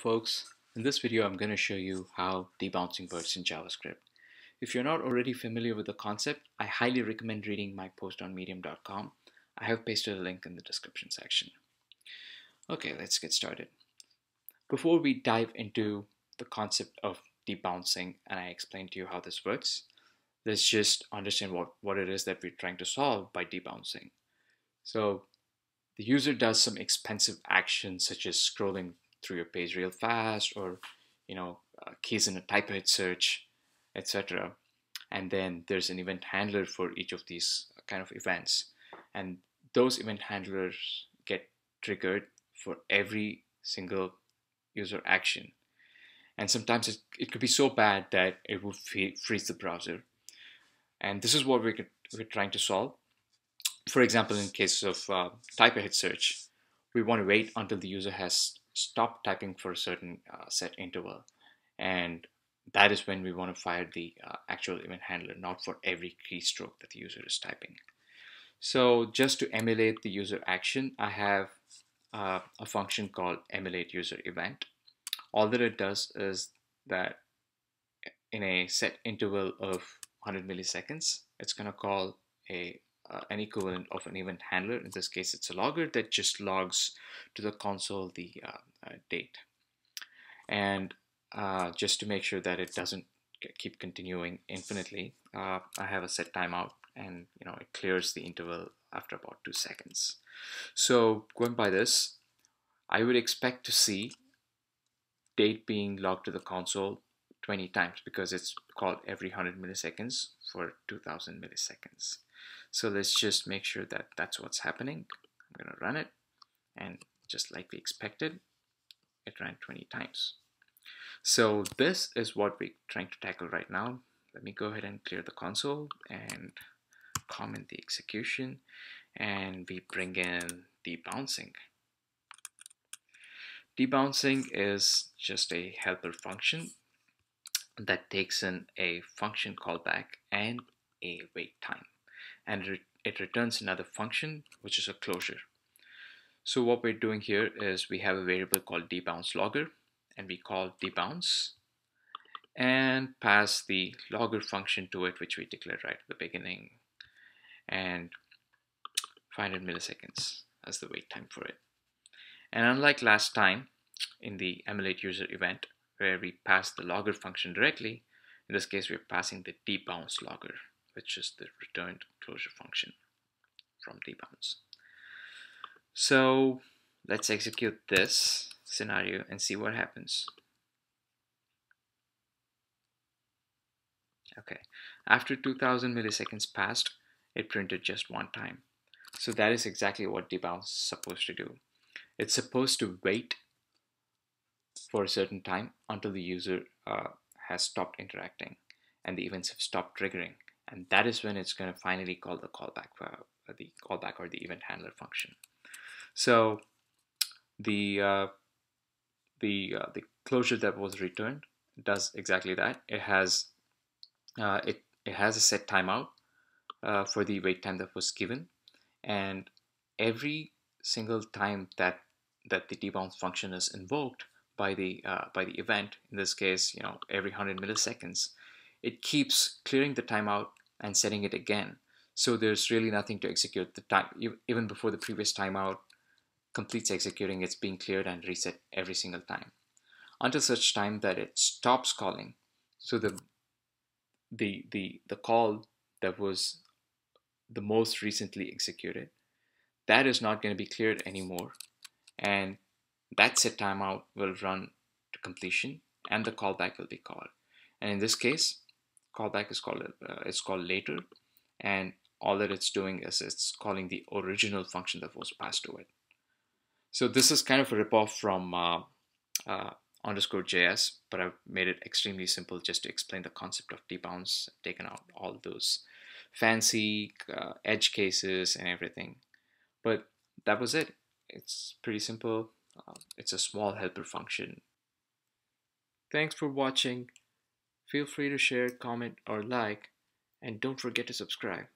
folks, in this video I'm going to show you how debouncing works in JavaScript. If you're not already familiar with the concept, I highly recommend reading my post on medium.com. I have pasted a link in the description section. Okay, let's get started. Before we dive into the concept of debouncing and I explain to you how this works, let's just understand what, what it is that we're trying to solve by debouncing. So the user does some expensive actions such as scrolling through your page real fast or you know uh, keys in a type ahead search etc and then there's an event handler for each of these kind of events. And those event handlers get triggered for every single user action. And sometimes it, it could be so bad that it would freeze the browser. And this is what we're, we're trying to solve. For example in case of uh, type ahead search we want to wait until the user has stop typing for a certain uh, set interval. And that is when we want to fire the uh, actual event handler not for every keystroke that the user is typing. So just to emulate the user action I have uh, a function called emulate user event. All that it does is that in a set interval of 100 milliseconds it's going to call a uh, an equivalent of an event handler. In this case, it's a logger that just logs to the console the uh, uh, date. And uh, just to make sure that it doesn't keep continuing infinitely, uh, I have a set timeout and you know it clears the interval after about two seconds. So going by this, I would expect to see date being logged to the console 20 times because it's called every 100 milliseconds for 2000 milliseconds. So let's just make sure that that's what's happening. I'm going to run it and just like we expected, it ran 20 times. So this is what we're trying to tackle right now. Let me go ahead and clear the console and comment the execution and we bring in the debouncing. Debouncing is just a helper function that takes in a function callback and a wait time and it returns another function which is a closure. So what we're doing here is we have a variable called debounce logger and we call debounce and pass the logger function to it which we declared right at the beginning and 500 milliseconds as the wait time for it. And unlike last time in the emulate user event where we pass the logger function directly, in this case we're passing the debounce logger which is the returned closure function from debounce. So let's execute this scenario and see what happens. Okay, after 2000 milliseconds passed, it printed just one time. So that is exactly what debounce is supposed to do. It's supposed to wait for a certain time until the user uh, has stopped interacting and the events have stopped triggering. And that is when it's going to finally call the callback uh, the callback or the event handler function. So the uh, the uh, the closure that was returned does exactly that. It has uh, it it has a set timeout uh, for the wait time that was given. And every single time that that the debounce function is invoked by the uh, by the event in this case you know every 100 milliseconds it keeps clearing the timeout and setting it again. So there's really nothing to execute. The time even before the previous timeout completes executing, it's being cleared and reset every single time until such time that it stops calling. So the the the the call that was the most recently executed that is not going to be cleared anymore and that set timeout will run to completion and the callback will be called. And in this case callback is called uh, it's called later and all that it's doing is it's calling the original function that was passed to it. So this is kind of a ripoff from uh, uh, underscore js but i've made it extremely simple just to explain the concept of debounce taken out all those fancy uh, edge cases and everything. But that was it. It's pretty simple uh, it's a small helper function thanks for watching Feel free to share, comment, or like, and don't forget to subscribe.